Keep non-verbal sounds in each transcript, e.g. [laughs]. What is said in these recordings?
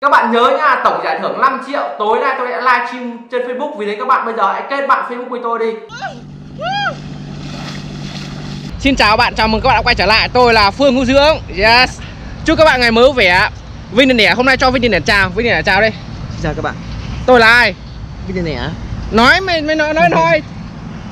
Các bạn nhớ nha, tổng giải thưởng 5 triệu Tối nay tôi sẽ livestream trên Facebook. Vì thế các bạn bây giờ hãy kết bạn Facebook với tôi đi. Xin chào các bạn, chào mừng các bạn đã quay trở lại. Tôi là Phương Hữu Dương Yes. Chúc các bạn ngày mới vui vẻ. Vinh Điền Nẻ, hôm nay cho Vinh Điền Nẻ chào. Vinh Điền Nẻ chào đây Xin chào các bạn. Tôi là ai? Vinh Tiền Lẻ Nói mày, mày nói, nói thôi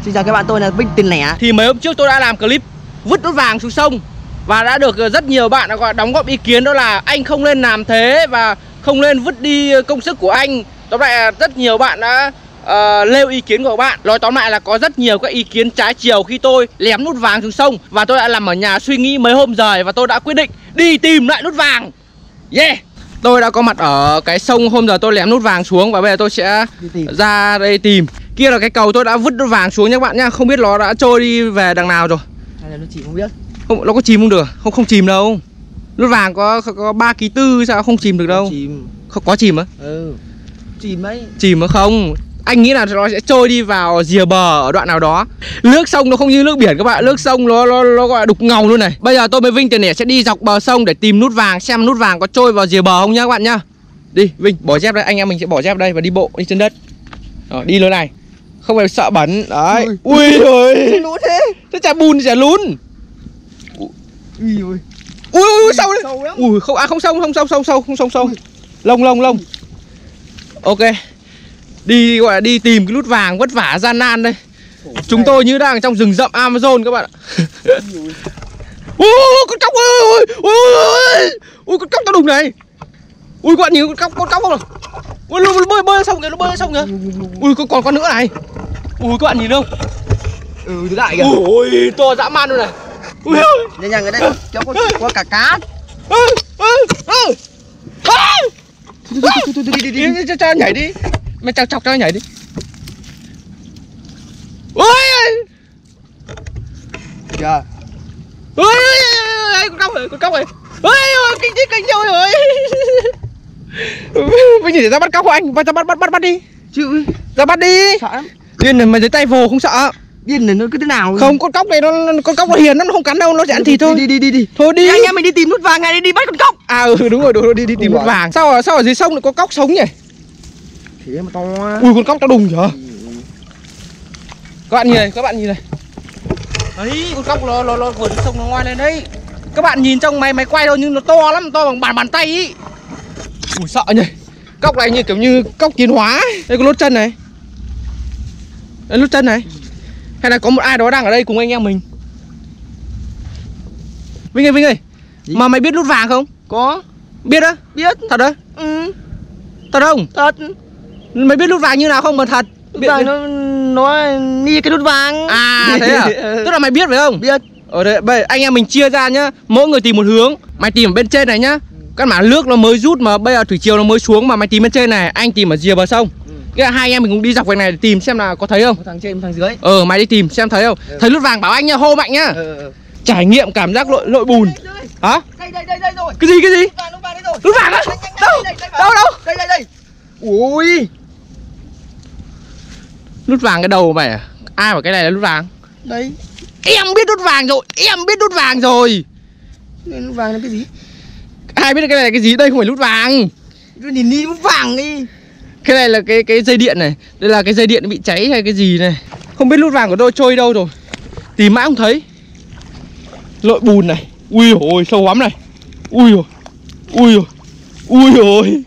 Xin chào các bạn tôi là Vinh Tiền Lẻ Thì mấy hôm trước tôi đã làm clip vứt nút vàng xuống sông Và đã được rất nhiều bạn đã đóng góp ý kiến đó là Anh không nên làm thế và không nên vứt đi công sức của anh. Tóm lại là rất nhiều bạn đã uh, lêu ý kiến của bạn. Nói tóm lại là có rất nhiều các ý kiến trái chiều khi tôi lém nút vàng xuống sông Và tôi đã nằm ở nhà suy nghĩ mấy hôm rồi Và tôi đã quyết định đi tìm lại nút vàng. Yeah! Tôi đã có mặt ở cái sông hôm giờ tôi lém nút vàng xuống Và bây giờ tôi sẽ ra đây tìm. Kia là cái cầu tôi đã vứt nút vàng xuống nha các bạn nhá. Không biết nó đã trôi đi về đằng nào rồi. Nó chỉ không biết? Không, Nó có chìm không được. Không không chìm đâu Nút vàng có có ba ký tư sao không chìm được đâu? Chìm. Không có chìm á? Ừ. Chìm ấy. Chìm á? Không. Anh nghĩ là nó sẽ trôi đi vào rìa bờ ở đoạn nào đó. Nước sông nó không như nước biển các bạn Nước sông nó nó, nó gọi là đục ngầu luôn này. Bây giờ tôi với Vinh Tiền Nẻ sẽ đi dọc bờ sông để tìm nút vàng Xem nút vàng có trôi vào rìa bờ không nhá các bạn nhá. Đi Vinh bỏ dép đây. Anh em mình sẽ bỏ dép đây và đi bộ đi trên đất. Đó, Đi lối này. Không phải sợ bẩn. Đấy. Ui. Rồi Lún thế. Thế chả bùn chả lún. Ui ui Ui ui sâu đấy Sâu lắm. Ui không à không sông không sông sông sâu không sông sâu. Lông lông lông. Ok. Đi gọi là đi tìm cái nút vàng vất vả gian nan đây. Chúng tôi như đang trong rừng rậm Amazon các bạn ạ. [laughs] Ui con cóc ơi Ui Ui con cóc to đùng này. Ui các bạn nhìn con cóc con cóc không nào? Ui nó bơi bơi sông kìa nó bơi sông kìa. Ui còn còn con nữa này. Ui các bạn nhìn không? Ừ đại kìa. Ui to dã man luôn này Nhanh nhanh ở đây Kéo có, có cả cá. Đi đi đi Đi, cho, cho nhảy đi. Mày chọc chọc cho nhảy đi. Ôi Kìa Ôi con cóc rồi con cóc rồi. Ôi kinh chứ kinh rồi. Rồi Bây giờ ra bắt cóc của anh Ra bắt bắt bắt bắt đi. Chịu Ra bắt đi. Sợ lắm. Điên này mày dưới tay vồ không sợ Điên này nó cứ thế nào? Không con cóc này nó nó- con cóc nó hiền lắm nó không cắn đâu nó sẽ ăn thịt thôi. Đi đi đi đi Thôi đi. Anh em mình đi tìm nút vàng ngay đi đi bắt con cóc. À ừ đúng rồi đúng rồi đi đi tìm nút vàng. Sao ở sao ở dưới sông lại có cóc sống nhỉ? Thế mà to Ui con cóc to đùng nhở Các bạn nhìn này, các bạn nhìn này. Đấy, con cóc nó, nó, nó vừa được sông nó ngoai lên đấy. Các bạn nhìn trong máy máy quay đâu nhưng nó to lắm, to bằng bàn bàn tay ý. Ui sợ nhỉ. Cóc này như kiểu như cóc tiến hóa ấy. Đây có lốt chân này. Đây lốt chân này Hay là có một ai đó đang ở đây cùng anh em mình Vinh ơi, Vinh ơi Gì? Mà mày biết nút vàng không? Có Biết á? Biết Thật á? Ừ Thật không? Thật Mày biết nút vàng như nào không mà thật? Nút vàng nó Nó như cái nút vàng À thế à? [laughs] Tức là mày biết phải không? Biết Ở đây, bây anh em mình chia ra nhá Mỗi người tìm một hướng Mày tìm ở bên trên này nhá Căn bản nước nó mới rút mà bây giờ thủy triều nó mới xuống Mà mày tìm bên trên này Anh tìm ở rìa bờ sông Cái là hai anh em mình cũng đi dọc vạch này để tìm xem là có thấy không? Một thằng trên một thằng dưới. Ờ mày đi tìm xem thấy không? Ừ. Thấy nút vàng bảo anh nhá hô mạnh nhá. Ờ ờ Trải nghiệm cảm giác lội lội bùn. Hả? Đây đây đây đây rồi. Cái gì cái gì? Nút vàng đây rồi. Nút vàng á? Đâu? đây, đây, đây, đâu đâu? Đây đây đây. Ui. Nút vàng cái đầu mày à? Ai bảo cái này là nút vàng? Đây Em biết nút vàng rồi Em biết nút vàng rồi. Nút vàng là cái gì? Ai biết cái này là cái gì? Đây không phải nút vàng. Nhìn đi nút vàng đi Cái này là cái cái dây điện này. Đây là cái dây điện bị cháy hay cái gì này? Không biết nút vàng của tôi trôi đâu rồi. Tìm mãi không thấy. Lội bùn này. Ui ôi sâu lắm này. Ui ôi Ui ôi Ui ôi.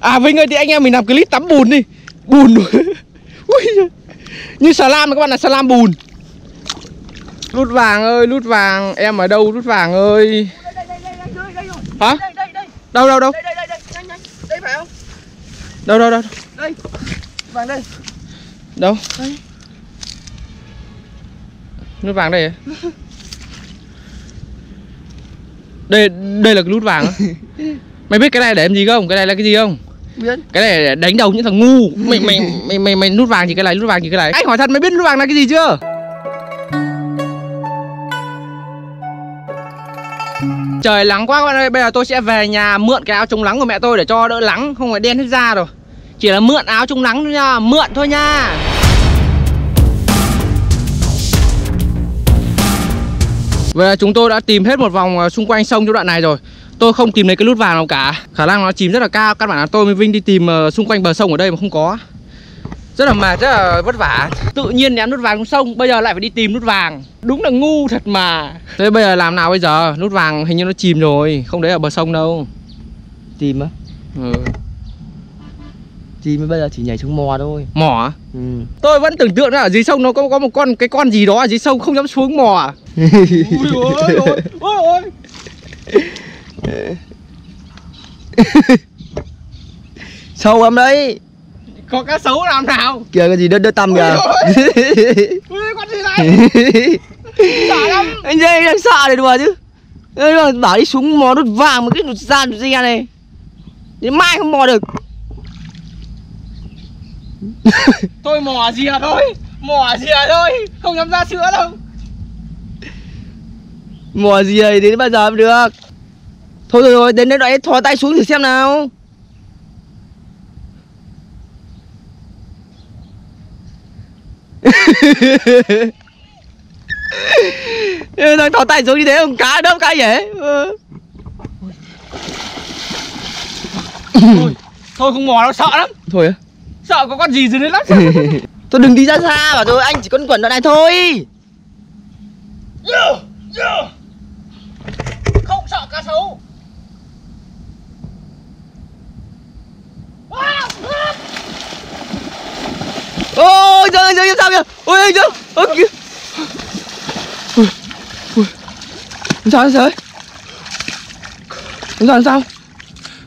À Vinh ơi thì anh em mình làm clip tắm bùn đi. Bùn [laughs] Ui. Như xà lam các bạn là xà lam bùn. Nút vàng ơi nút vàng. Em ở đâu nút vàng ơi? Hả? Đâu đâu đâu? Đây đây đây đây nhanh nhanh. Đây phải không Đâu đâu đâu Đây Vàng đây Đâu Đây. Nút vàng đây à? Đây đây là cái nút vàng [laughs] Mày biết cái này để làm gì không? Cái này là cái gì không? Biết Cái này để đánh đầu những thằng ngu Mày mày mày mày, mày nút vàng gì cái này, nút vàng gì cái này Anh hỏi thật mày biết nút vàng là cái gì chưa? Trời nắng quá các bạn ơi, bây giờ tôi sẽ về nhà mượn cái áo chống nắng của mẹ tôi để cho đỡ nắng, không phải đen hết da rồi. Chỉ là mượn áo chống nắng thôi nha, mượn thôi nha. Vậy là chúng tôi đã tìm hết một vòng ờ, xung quanh sông chỗ đoạn này rồi. Tôi không tìm thấy cái nút vàng nào cả. Khả năng nó chìm rất là cao. Các bạn là tôi với vinh đi tìm ờ, xung quanh bờ sông ở đây mà không có. Rất là mệt rất là vất vả. Tự nhiên ném nút vàng xuống sông bây giờ lại phải đi tìm nút vàng. Đúng là ngu thật mà. Thế bây giờ làm nào bây giờ? Nút vàng hình như nó chìm rồi không đấy ở bờ sông đâu. Tìm á. Ừ. Chìm bây giờ chỉ nhảy xuống mò thôi. Mỏ à? Ừ. Tôi vẫn tưởng tượng là ở dưới sông nó có có một con cái con gì đó ở dưới sông không dám xuống mò à? [laughs] ui ôi ôi ôi ôi. [laughs] Sâu lắm đấy. Có cá sấu làm nào? Kìa cái gì đớt đớt tăm kìa. [laughs] Ui con gì này? Sợ lắm. Anh dây đang sợ này đùa chứ. Bảo đi xuống mò nút vàng một cái nút da nút da này. Đến mai không mò được [laughs] tôi mò gì à thôi? Mò gì à thôi? Không dám ra sữa đâu. Mò gì ấy đến bao giờ mới được. Thôi rồi rồi đến đây đoạn thò tay xuống thử xem nào. [laughs] Thằng thò tay xuống như thế không cá đâu cá dễ ừ. thôi thôi không mò đâu sợ lắm. Thôi á sợ có con gì dưới đấy lắm sợ [laughs] Thôi đừng đi ra xa bảo rồi anh chỉ con quẩn đoạn này thôi. Không sợ cá sấu. Ôi trời ơi trời ơi, sao kìa? Ôi trời ôi kìa. Ôi. Làm sao sao sao sao?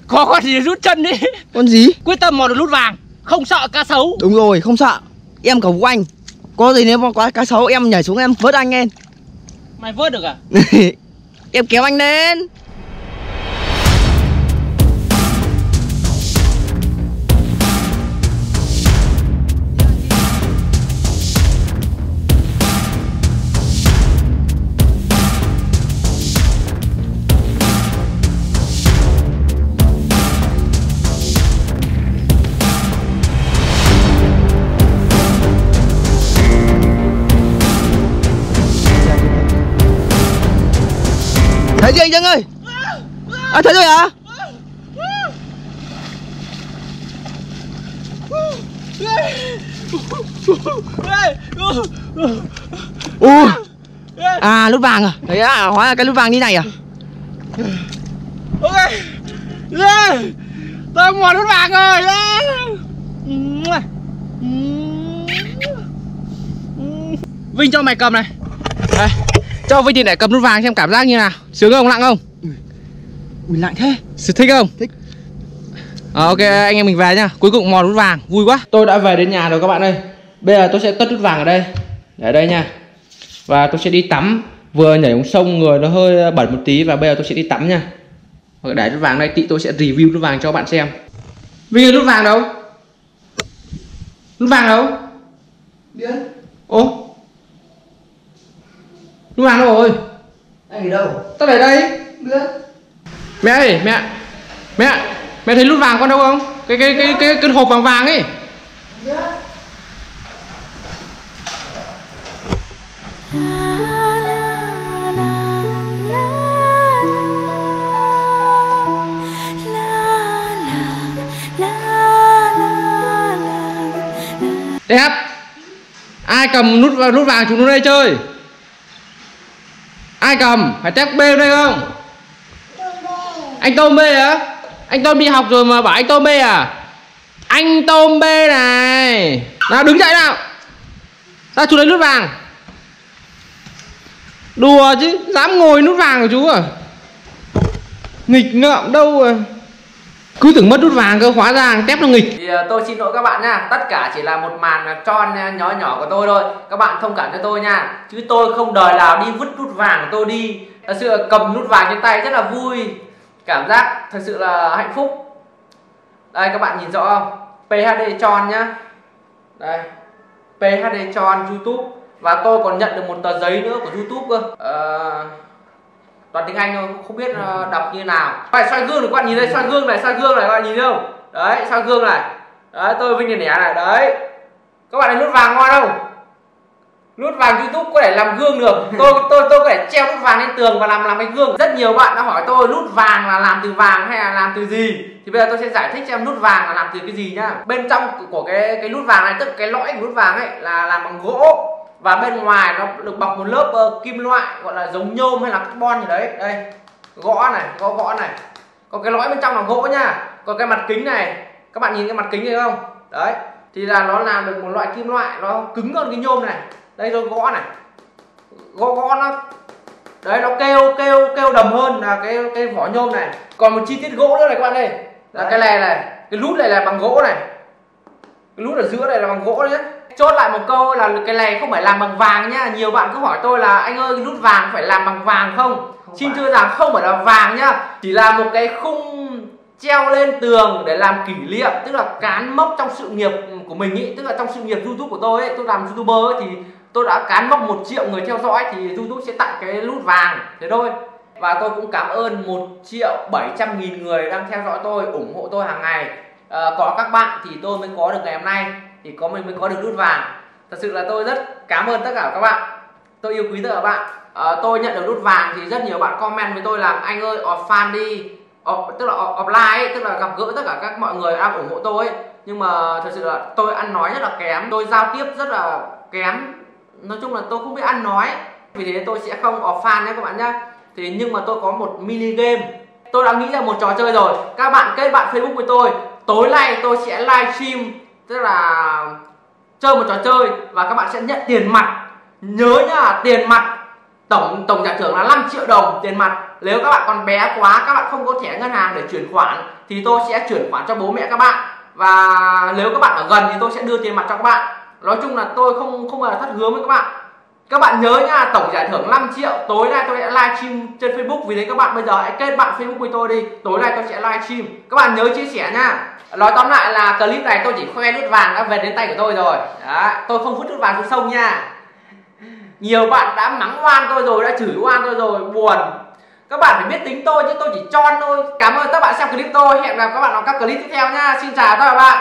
Có con gì rút chân đi. Con gì? Quyết tâm mò được nút vàng không sợ cá sấu. Đúng rồi không sợ. Em cầu của anh. Có gì nếu mà có cá sấu em nhảy xuống em vớt anh em mày vớt được à? [laughs] Em kéo anh lên Thấy chưa anh Trưng ơi. À thấy rồi hả? Ui. À nút vàng à? Thấy à hóa là cái nút vàng như này à? Ok. Yeah. tôi mò nút vàng rồi. Dạ. Yeah. Vinh cho mày cầm này. Cho Vinh điện để cầm nút vàng xem cảm giác như nào. Sướng không? Lặng không? Ui lạnh thế. Thích không? Thích. à, Ok anh em mình về nhá. Cuối cùng mò nút vàng. Vui quá. Tôi đã về đến nhà rồi các bạn ơi. Bây giờ tôi sẽ cất nút vàng ở đây. Để ở đây nha. Và tôi sẽ đi tắm. Vừa nhảy xuống sông người nó hơi bẩn một tí Và bây giờ tôi sẽ đi tắm nha. Hoặc để nút vàng đây. Tí tôi sẽ review nút vàng cho các bạn xem. Vinh nút vàng đâu? Nút vàng đâu? Biết. Ô Nút vàng đâu rồi? Anh ở đâu? Tao để đây. Biết. Mẹ ơi mẹ Mẹ Mẹ thấy nút vàng con đâu không? Cái cái cái cái, cái hộp vàng vàng ấy. Đẹp. Ai cầm nút nút vàng chúng nó đây chơi Ai cầm? Phải test B đây không? Anh Tôm B hả? Anh Tôm đi học rồi mà bảo anh Tôm B à? Anh Tôm B này. Nào, đứng dậy nào. Ra chú lấy nút vàng. Đùa chứ, Dám ngồi nút vàng của chú à? Nghịch ngợm đâu à? Cứ tưởng mất nút vàng cơ, hóa ra tép nó nghịch. Thì à, tôi xin lỗi các bạn nha. Tất cả chỉ là một màn à, tròn à, nhỏ nhỏ của tôi thôi. Các bạn thông cảm cho tôi nha. Chứ tôi không đời nào đi vứt nút vàng của tôi đi. Thật sự là cầm nút vàng trên tay rất là vui. Cảm giác thật sự là hạnh phúc. Đây, các bạn nhìn rõ không? PHD tròn nhá. Đây. PHD tròn YouTube. Và tôi còn nhận được một tờ giấy nữa của YouTube cơ. À toàn tiếng Anh thôi không biết ờ, đọc như nào. Phải soi gương được các bạn nhìn đây soi gương này soi gương này, các bạn nhìn không? Đấy soi gương này. Đấy, tôi vinh điển nẻ này, đấy. Các bạn thấy nút vàng ngon không? Nút vàng youtube có thể làm gương được. Tôi tôi tôi có thể treo nút vàng lên tường và làm làm cái gương. Rất nhiều bạn đã hỏi tôi nút vàng là làm từ vàng hay là làm từ gì? Thì bây giờ tôi sẽ giải thích cho em nút vàng là làm từ cái gì nhá. Bên trong của cái cái nút vàng này, tức cái lõi của nút vàng ấy là làm bằng gỗ và bên ngoài nó được bọc một lớp uh, kim loại gọi là giống nhôm hay là carbon gì đấy. Đây gõ này gõ gõ này. Còn cái lõi bên trong là gỗ nha. Còn cái mặt kính này. Các bạn nhìn cái mặt kính này không? Đấy thì là nó làm được một loại kim loại nó cứng hơn cái nhôm này. Đây tôi gõ này. Gõ gõ nó. Đấy nó kêu kêu kêu đầm hơn là cái cái vỏ nhôm này. Còn một chi tiết gỗ nữa này các bạn đây là cái này này cái nút này là bằng gỗ này. Cái nút ở giữa này là bằng gỗ đấy chốt lại một câu là cái này không phải làm bằng vàng nhá. Nhiều bạn cứ hỏi tôi là anh ơi cái nút vàng phải làm bằng vàng không, không xin thưa rằng không phải là vàng nhá. Chỉ là một cái khung treo lên tường để làm kỷ niệm tức là cán mốc trong sự nghiệp của mình ý tức là trong sự nghiệp youtube của tôi ấy tôi làm youtuber ấy, thì tôi đã cán mốc một triệu người theo dõi thì youtube sẽ tặng cái nút vàng. Thế thôi. Và tôi cũng cảm ơn một triệu bảy trăm nghìn người đang theo dõi tôi ủng hộ tôi hàng ngày. À, có các bạn thì tôi mới có được ngày hôm nay thì có mình mới có được nút vàng. Thật sự là tôi rất cảm ơn tất cả các bạn. Tôi yêu quý tất cả các bạn. À, tôi nhận được nút vàng thì rất nhiều bạn comment với tôi là anh ơi off fan đi. Off, tức là offline ấy, tức là gặp gỡ tất cả các mọi người đang ủng hộ tôi ấy. nhưng mà thật sự là tôi ăn nói rất là kém. Tôi giao tiếp rất là kém. Nói chung là tôi không biết ăn nói. Vì thế tôi sẽ không off fan nhé các bạn nhé. Thì nhưng mà tôi có một mini game. Tôi đã nghĩ ra một trò chơi rồi. Các bạn kết bạn facebook với tôi. Tối nay tôi sẽ live stream tức là chơi một trò chơi và các bạn sẽ nhận tiền mặt. Nhớ nhá, tiền mặt, tổng tổng giải thưởng là 5 triệu đồng tiền mặt. Nếu các bạn còn bé quá, các bạn không có thẻ ngân hàng để chuyển khoản, thì tôi sẽ chuyển khoản cho bố mẹ các bạn. Và nếu các bạn ở gần thì tôi sẽ đưa tiền mặt cho các bạn. Nói chung là tôi không không bao giờ thất hứa với các bạn các bạn nhớ nha tổng giải thưởng 5 triệu tối nay tôi sẽ livestream trên facebook. Vì thế các bạn bây giờ hãy kết bạn facebook với tôi đi tối nay tôi sẽ livestream. Các bạn nhớ chia sẻ nha. Nói tóm lại là clip này tôi chỉ khoe nút vàng đã về đến tay của tôi rồi. Đó, tôi không vứt nút vàng xuống sông nha. Nhiều bạn đã mắng oan tôi rồi đã chửi oan tôi rồi buồn. Các bạn phải biết tính tôi chứ tôi chỉ cho thôi. Cảm ơn các bạn xem clip tôi. Hẹn gặp các bạn ở các clip tiếp theo nha. Xin chào các bạn.